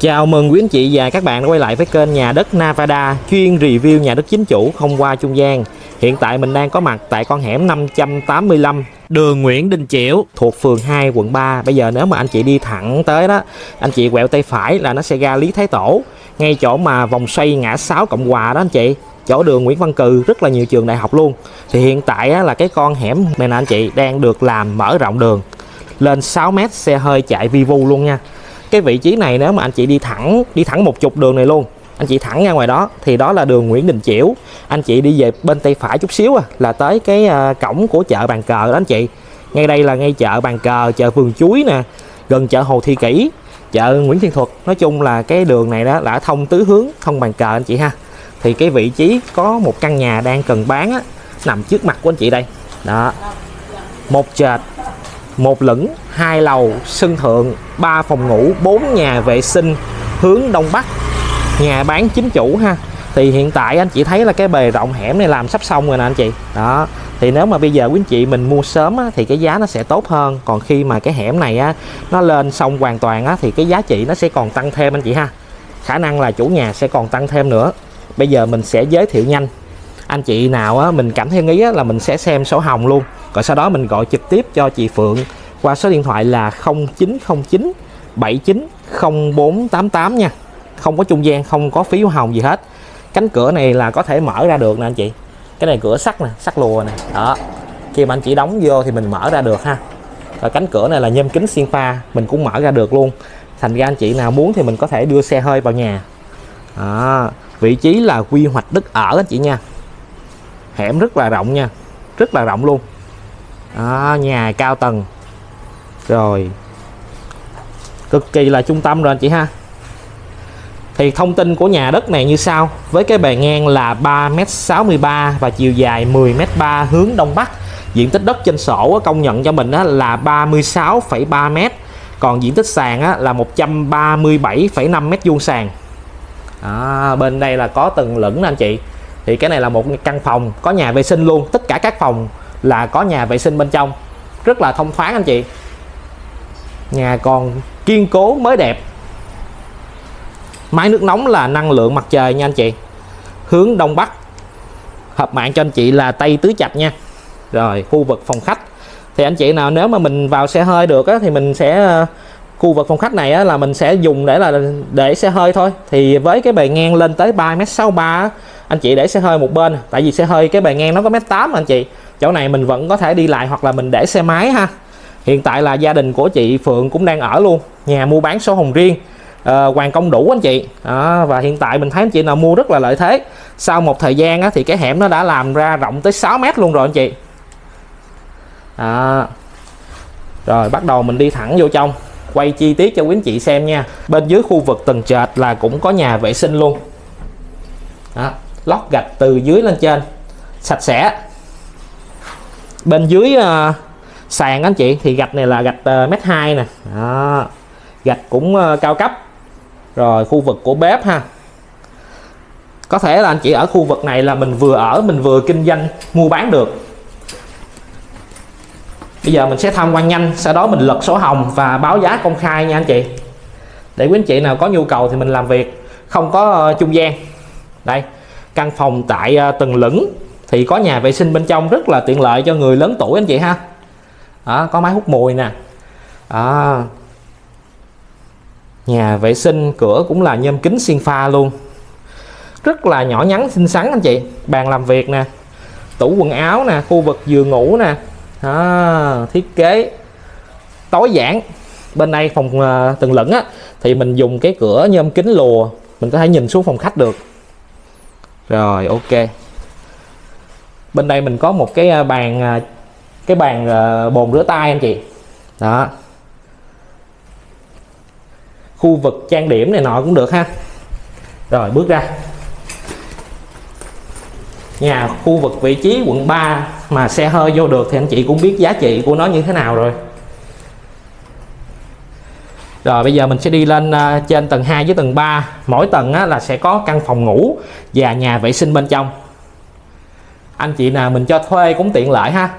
Chào mừng quý anh chị và các bạn đã quay lại với kênh Nhà đất Nevada chuyên review nhà đất chính chủ không qua trung gian. Hiện tại mình đang có mặt tại con hẻm 585 đường Nguyễn Đình Chiểu thuộc phường 2 quận 3. Bây giờ nếu mà anh chị đi thẳng tới đó, anh chị quẹo tay phải là nó sẽ ra Lý Thái Tổ, ngay chỗ mà vòng xoay ngã 6 Cộng Hòa đó anh chị. Chỗ đường Nguyễn Văn Cừ rất là nhiều trường đại học luôn. Thì hiện tại á, là cái con hẻm này nè anh chị đang được làm mở rộng đường lên 6 mét xe hơi chạy vi vu luôn nha cái vị trí này nếu mà anh chị đi thẳng đi thẳng một chục đường này luôn anh chị thẳng ra ngoài đó thì đó là đường Nguyễn Đình Chiểu. Anh chị đi về bên tay phải chút xíu à, là tới cái à, cổng của chợ bàn cờ đó anh chị. Ngay đây là ngay chợ bàn cờ chợ vườn chuối nè gần chợ Hồ Thị Kỷ. Chợ Nguyễn Thiên Thuật nói chung là cái đường này đó đã thông tứ hướng thông bàn cờ anh chị ha. Thì cái vị trí có một căn nhà đang cần bán á, nằm trước mặt của anh chị đây. Đó. Một trệt một lửng hai lầu sân thượng ba phòng ngủ bốn nhà vệ sinh hướng đông bắc. Nhà bán chính chủ ha. Thì hiện tại anh chị thấy là cái bề rộng hẻm này làm sắp xong rồi nè anh chị. Đó. Thì nếu mà bây giờ quý anh chị mình mua sớm á, thì cái giá nó sẽ tốt hơn. Còn khi mà cái hẻm này á, nó lên xong hoàn toàn á, thì cái giá trị nó sẽ còn tăng thêm anh chị ha. Khả năng là chủ nhà sẽ còn tăng thêm nữa. Bây giờ mình sẽ giới thiệu nhanh. Anh chị nào á, mình cảm thấy ý á, là mình sẽ xem sổ hồng luôn rồi sau đó mình gọi trực tiếp cho chị Phượng qua số điện thoại là 0909 79 0488 nha. Không có trung gian, không có phí hồng gì hết. Cánh cửa này là có thể mở ra được nè anh chị. Cái này cửa sắt nè, sắt lùa nè. Đó. Khi mà anh chị đóng vô thì mình mở ra được ha. Và cánh cửa này là nhôm kính xiên pha, mình cũng mở ra được luôn. Thành ra anh chị nào muốn thì mình có thể đưa xe hơi vào nhà. Đó. vị trí là quy hoạch đất ở anh chị nha. Hẻm rất là rộng nha, rất là rộng luôn đó, nhà cao tầng. Rồi. Cực kỳ là trung tâm rồi anh chị ha. Thì thông tin của nhà đất này như sau. Với cái bề ngang là 3m63 và chiều dài 10m3 hướng đông bắc. Diện tích đất trên sổ công nhận cho mình là 36,3m còn diện tích sàn là 137,5 m vuông sàn. À, bên đây là có tầng lửng anh chị. Thì cái này là một căn phòng có nhà vệ sinh luôn. Tất cả các phòng là có nhà vệ sinh bên trong. Rất là thông thoáng anh chị. Nhà còn kiên cố mới đẹp. Máy nước nóng là năng lượng mặt trời nha anh chị. Hướng đông bắc. Hợp mạng cho anh chị là tây tứ trạch nha. Rồi khu vực phòng khách. Thì anh chị nào nếu mà mình vào xe hơi được á, thì mình sẽ ờ, khu vực phòng khách này á, là mình sẽ dùng để là để xe hơi thôi. Thì với cái bề ngang lên tới 3m63 anh chị để xe hơi một bên. Tại vì xe hơi cái bề ngang nó có mét 8 anh chị chỗ này mình vẫn có thể đi lại hoặc là mình để xe máy ha. Hiện tại là gia đình của chị Phượng cũng đang ở luôn nhà mua bán số hồng riêng. À, hoàn công đủ anh chị. À, và hiện tại mình thấy anh chị nào mua rất là lợi thế. Sau một thời gian á, thì cái hẻm nó đã làm ra rộng tới 6 mét luôn rồi anh chị. À, rồi bắt đầu mình đi thẳng vô trong. Quay chi tiết cho quý anh chị xem nha. Bên dưới khu vực tầng trệt là cũng có nhà vệ sinh luôn. Đó, lót gạch từ dưới lên trên. Sạch sẽ bên dưới uh, sàn anh chị thì gạch này là gạch uh, mét hai nè. Đó. gạch cũng uh, cao cấp. Rồi khu vực của bếp ha. Có thể là anh chị ở khu vực này là mình vừa ở mình vừa kinh doanh mua bán được. Bây giờ mình sẽ tham quan nhanh sau đó mình lật sổ hồng và báo giá công khai nha anh chị. Để quý anh chị nào có nhu cầu thì mình làm việc không có uh, trung gian. Đây căn phòng tại uh, tầng lửng thì có nhà vệ sinh bên trong rất là tiện lợi cho người lớn tuổi anh chị ha. Đó, có máy hút mùi nè. Đó. nhà vệ sinh cửa cũng là nhôm kính xuyên pha luôn. Rất là nhỏ nhắn xinh xắn anh chị. Bàn làm việc nè tủ quần áo nè khu vực giường ngủ nè. Đó, thiết kế tối giản. Bên đây phòng uh, tầng lửng á thì mình dùng cái cửa nhôm kính lùa. Mình có thể nhìn xuống phòng khách được. Rồi ok bên đây mình có một cái à, bàn à, cái bàn à, bồn rửa tay anh chị. Đó. Khu vực trang điểm này nọ cũng được ha. Rồi bước ra. Nhà khu vực vị trí quận 3 mà xe hơi vô được thì anh chị cũng biết giá trị của nó như thế nào rồi. Rồi bây giờ mình sẽ đi lên trên tầng 2 với tầng 3 mỗi tầng á, là sẽ có căn phòng ngủ và nhà vệ sinh bên trong anh chị nào mình cho thuê cũng tiện lợi ha.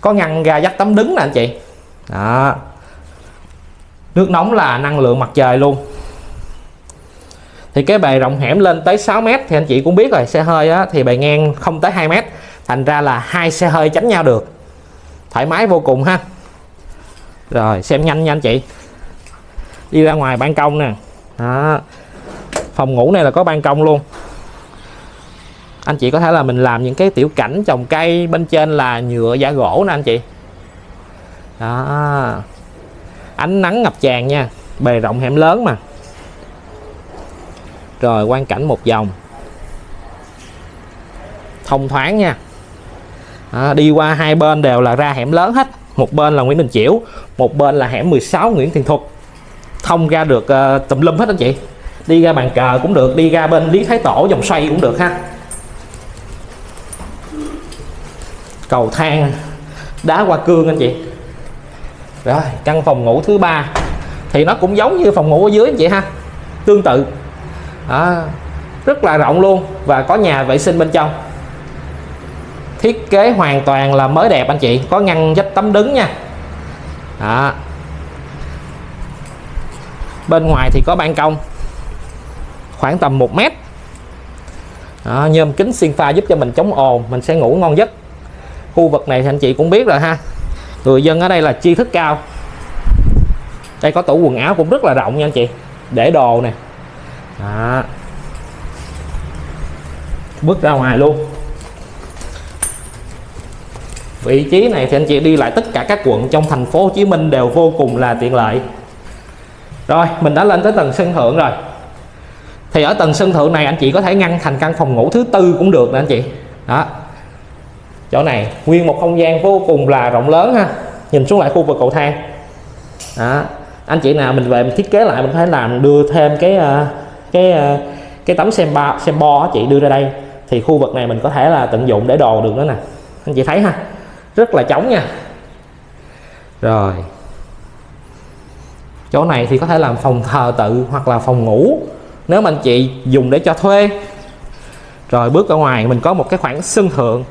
Có ngăn ga dắt tấm đứng nè anh chị. Đó. Nước nóng là năng lượng mặt trời luôn. Thì cái bề rộng hẻm lên tới 6 mét thì anh chị cũng biết rồi xe hơi á, thì bề ngang không tới 2 mét. Thành ra là hai xe hơi tránh nhau được. Thoải mái vô cùng ha. Rồi xem nhanh nha anh chị. Đi ra ngoài ban công nè. Đó. Phòng ngủ này là có ban công luôn anh chị có thể là mình làm những cái tiểu cảnh trồng cây bên trên là nhựa giả gỗ nè anh chị. Đó. Ánh nắng ngập tràn nha bề rộng hẻm lớn mà. Rồi quan cảnh một vòng. Thông thoáng nha. À, đi qua hai bên đều là ra hẻm lớn hết. Một bên là Nguyễn Đình Chiểu một bên là hẻm 16 Nguyễn Thiện Thuật. Thông ra được uh, tùm lum hết anh chị. Đi ra bàn cờ cũng được đi ra bên Lý Thái Tổ vòng xoay cũng được ha. Cầu thang. Đá hoa cương anh chị. Rồi căn phòng ngủ thứ ba. Thì nó cũng giống như phòng ngủ ở dưới anh chị ha. Tương tự. À, rất là rộng luôn và có nhà vệ sinh bên trong. Thiết kế hoàn toàn là mới đẹp anh chị có ngăn dách tấm đứng nha. Đó. bên ngoài thì có ban công khoảng tầm 1 mét. Đó, nhôm kính xuyên pha giúp cho mình chống ồn mình sẽ ngủ ngon giấc khu vực này thì anh chị cũng biết rồi ha. Người dân ở đây là chi thức cao. Đây có tủ quần áo cũng rất là rộng nha anh chị. Để đồ nè. Đó. bước ra ngoài luôn. Vị trí này thì anh chị đi lại tất cả các quận trong thành phố Hồ Chí Minh đều vô cùng là tiện lợi. Rồi, mình đã lên tới tầng sân thượng rồi. Thì ở tầng sân thượng này anh chị có thể ngăn thành căn phòng ngủ thứ tư cũng được nè anh chị. Đó chỗ này, nguyên một không gian vô cùng là rộng lớn ha. Nhìn xuống lại khu vực cầu thang. Đó. Anh chị nào mình về mình thiết kế lại, mình có thể làm đưa thêm cái ờ, cái ờ, cái tấm xem ba, xem bo chị đưa ra đây. Thì khu vực này mình có thể là tận dụng để đồ được nữa nè. Anh chị thấy ha. Rất là trống nha. Rồi. Chỗ này thì có thể làm phòng thờ tự hoặc là phòng ngủ. Nếu mà anh chị dùng để cho thuê. Rồi bước ra ngoài mình có một cái khoảng sân thượng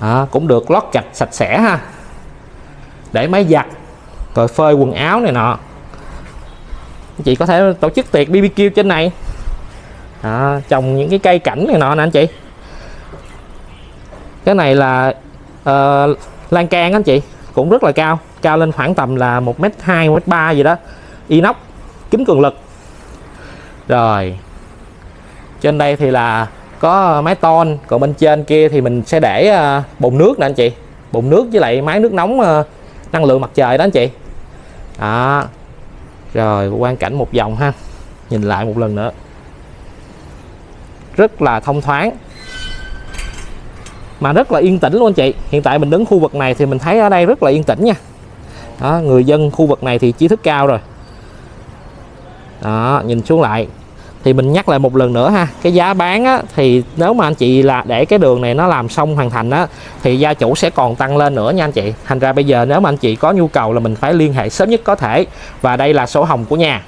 à, cũng được lót gạch sạch sẽ ha. Để máy giặt rồi phơi quần áo này nọ. Anh chị có thể tổ chức tiệc BBQ trên này. À, trồng những cái cây cảnh này nọ nè anh chị. Cái này là uh, lan can anh chị cũng rất là cao. Cao lên khoảng tầm là một m hai một m ba gì đó. Inox kính cường lực. Rồi trên đây thì là có máy ton còn bên trên kia thì mình sẽ để à, bồn nước nè anh chị. Bồn nước với lại máy nước nóng à, năng lượng mặt trời đó anh chị. Đó. Rồi quan cảnh một vòng ha. Nhìn lại một lần nữa. Rất là thông thoáng. Mà rất là yên tĩnh luôn anh chị. Hiện tại mình đứng khu vực này thì mình thấy ở đây rất là yên tĩnh nha. Đó, người dân khu vực này thì trí thức cao rồi. Đó nhìn xuống lại thì mình nhắc lại một lần nữa ha cái giá bán á, thì nếu mà anh chị là để cái đường này nó làm xong hoàn thành á thì gia chủ sẽ còn tăng lên nữa nha anh chị. Thành ra bây giờ nếu mà anh chị có nhu cầu là mình phải liên hệ sớm nhất có thể. Và đây là sổ hồng của nhà.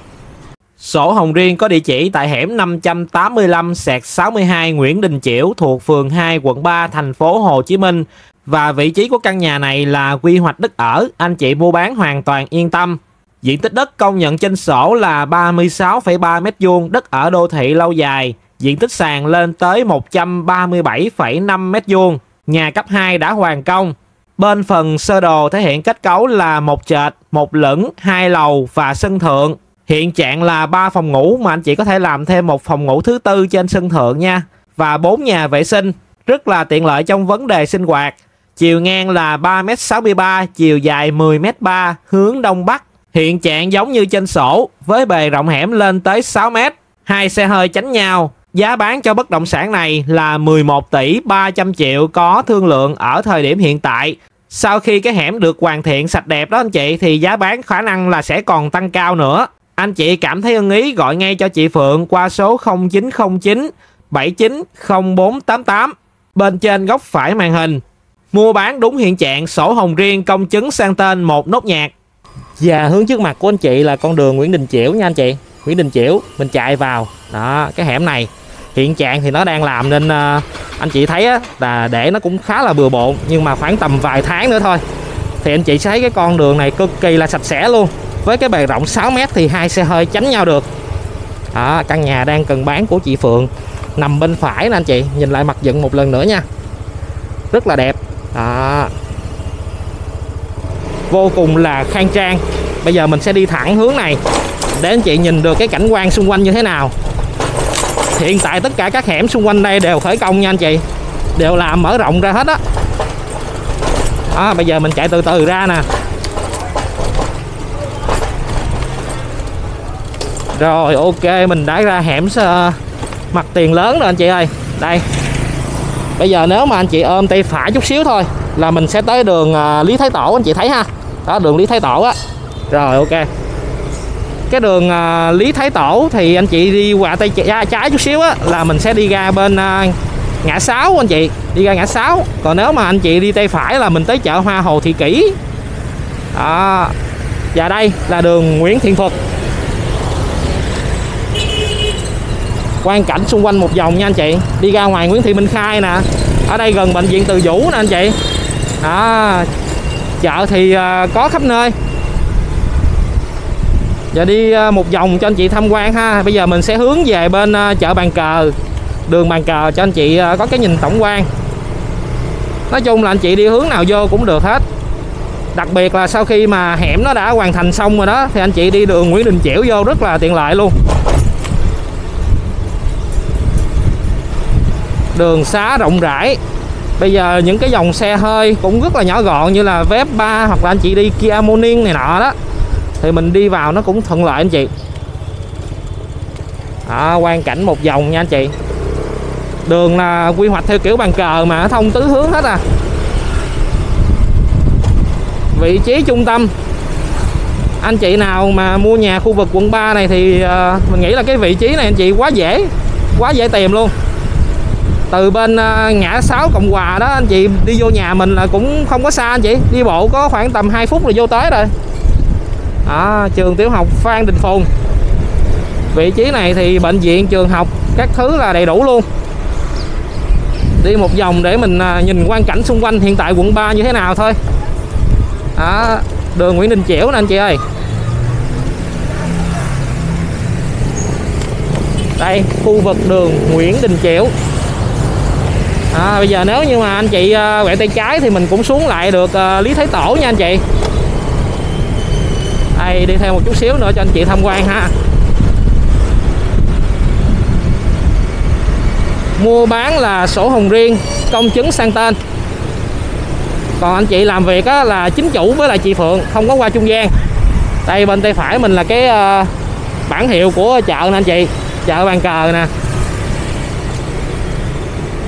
Sổ hồng riêng có địa chỉ tại hẻm 585 sẹt 62 Nguyễn Đình Chiểu thuộc phường 2 quận 3 thành phố Hồ Chí Minh. Và vị trí của căn nhà này là quy hoạch đất ở, anh chị mua bán hoàn toàn yên tâm. Diện tích đất công nhận trên sổ là 36,3 m2 đất ở đô thị lâu dài, diện tích sàn lên tới 137,5 m2. Nhà cấp 2 đã hoàn công. Bên phần sơ đồ thể hiện kết cấu là một trệt, một lửng, hai lầu và sân thượng. Hiện trạng là 3 phòng ngủ mà anh chị có thể làm thêm một phòng ngủ thứ tư trên sân thượng nha. Và 4 nhà vệ sinh, rất là tiện lợi trong vấn đề sinh hoạt. Chiều ngang là 3m63, chiều dài 10m3, hướng đông bắc. Hiện trạng giống như trên sổ, với bề rộng hẻm lên tới 6m. Hai xe hơi tránh nhau. Giá bán cho bất động sản này là 11 tỷ 300 triệu có thương lượng ở thời điểm hiện tại. Sau khi cái hẻm được hoàn thiện sạch đẹp đó anh chị thì giá bán khả năng là sẽ còn tăng cao nữa. Anh chị cảm thấy ưng ý gọi ngay cho chị Phượng qua số 0909 790488 bên trên góc phải màn hình. Mua bán đúng hiện trạng, sổ hồng riêng, công chứng sang tên một nốt nhạc. Và hướng trước mặt của anh chị là con đường Nguyễn Đình Chiểu nha anh chị. Nguyễn Đình Chiểu, mình chạy vào. Đó, cái hẻm này. Hiện trạng thì nó đang làm nên uh, anh chị thấy á, là để nó cũng khá là bừa bộn. Nhưng mà khoảng tầm vài tháng nữa thôi. Thì anh chị sẽ thấy cái con đường này cực kỳ là sạch sẽ luôn với cái bề rộng 6 mét thì hai xe hơi tránh nhau được đó, căn nhà đang cần bán của chị Phượng nằm bên phải nè anh chị nhìn lại mặt dựng một lần nữa nha rất là đẹp đó vô cùng là khang trang. Bây giờ mình sẽ đi thẳng hướng này để anh chị nhìn được cái cảnh quan xung quanh như thế nào. Hiện tại tất cả các hẻm xung quanh đây đều khởi công nha anh chị, đều làm mở rộng ra hết á. Đó. bây giờ mình chạy từ từ ra nè. Rồi, ok, mình đã ra hẻm ờ, mặt tiền lớn rồi anh chị ơi. Đây. Bây giờ nếu mà anh chị ôm tay phải chút xíu thôi là mình sẽ tới đường ờ, Lý Thái Tổ, anh chị thấy ha đó đường Lý Thái Tổ á. Rồi ok. Cái đường uh, Lý Thái Tổ thì anh chị đi qua tay trái, trái chút xíu á là mình sẽ đi ra bên uh, ngã sáu anh chị. Đi ra ngã sáu. Còn nếu mà anh chị đi tay phải là mình tới chợ Hoa Hồ Thị Kỷ. À, và đây là đường Nguyễn Thiện Thuật. Quan cảnh xung quanh một vòng nha anh chị. Đi ra ngoài Nguyễn Thị Minh Khai nè. Ở đây gần bệnh viện Từ Vũ nè anh chị. À chợ thì à, có khắp nơi. Giờ đi à, một vòng cho anh chị tham quan ha. Bây giờ mình sẽ hướng về bên à, chợ bàn cờ, đường bàn cờ cho anh chị có cái nhìn tổng quan. Nói chung là anh chị đi hướng nào vô cũng được hết. Đặc biệt là sau khi mà hẻm nó đã hoàn thành xong rồi đó, thì anh chị đi đường Nguyễn Đình Chiểu vô rất là tiện lợi luôn. Đường xá rộng rãi bây giờ những cái dòng xe hơi cũng rất là nhỏ gọn như là Vespa hoặc là anh chị đi Kia Morning này nọ đó. Thì mình đi vào nó cũng thuận lợi anh chị. Đó, quan cảnh một vòng nha anh chị. Đường là quy hoạch theo kiểu bàn cờ mà thông tứ hướng hết à. Vị trí trung tâm. Anh chị nào mà mua nhà khu vực quận 3 này thì uh, mình nghĩ là cái vị trí này anh chị quá dễ quá dễ tìm luôn từ bên à, ngã sáu cộng hòa đó anh chị đi vô nhà mình là cũng không có xa anh chị. Đi bộ có khoảng tầm 2 phút là vô tới rồi. À, trường tiểu học Phan Đình Phùng. Vị trí này thì bệnh viện trường học các thứ là đầy đủ luôn. Đi một vòng để mình à, nhìn quan cảnh xung quanh hiện tại quận 3 như thế nào thôi. Đó, đường Nguyễn Đình Chiểu nè anh chị ơi. Đây khu vực đường Nguyễn Đình Chiểu à, bây giờ nếu như mà anh chị à, quẹo tay trái thì mình cũng xuống lại được à, Lý Thái Tổ nha anh chị. Đây đi theo một chút xíu nữa cho anh chị tham quan ha. Mua bán là sổ hồng riêng công chứng sang tên. Còn anh chị làm việc á, là chính chủ với lại chị Phượng không có qua trung gian. Đây bên tay phải mình là cái à, uh, bản hiệu của chợ nè anh chị chợ bàn cờ nè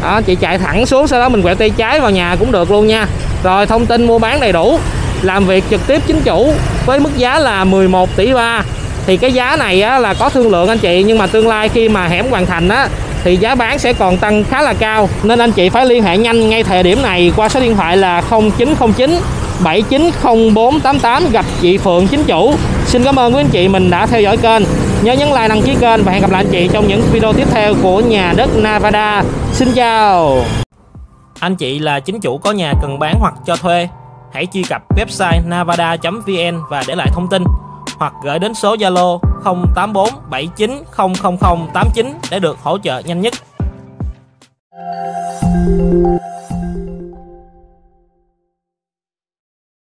đó, chị chạy thẳng xuống sau đó mình quẹo tay trái vào nhà cũng được luôn nha. Rồi thông tin mua bán đầy đủ làm việc trực tiếp chính chủ với mức giá là 11 tỷ ba. Thì cái giá này á, là có thương lượng anh chị nhưng mà tương lai khi mà hẻm hoàn thành á thì giá bán sẽ còn tăng khá là cao. Nên anh chị phải liên hệ nhanh ngay thời điểm này qua số điện thoại là 0909 790488 gặp chị Phượng chính chủ. Xin cảm ơn quý anh chị mình đã theo dõi kênh. Nhớ nhấn like đăng ký kênh và hẹn gặp lại anh chị trong những video tiếp theo của nhà đất Nevada. Xin chào Anh chị là chính chủ có nhà cần bán hoặc cho thuê, Hãy truy cập website navada.vn và để lại thông tin, hoặc gửi đến số Zalo 084 7900089 để được hỗ trợ nhanh nhất.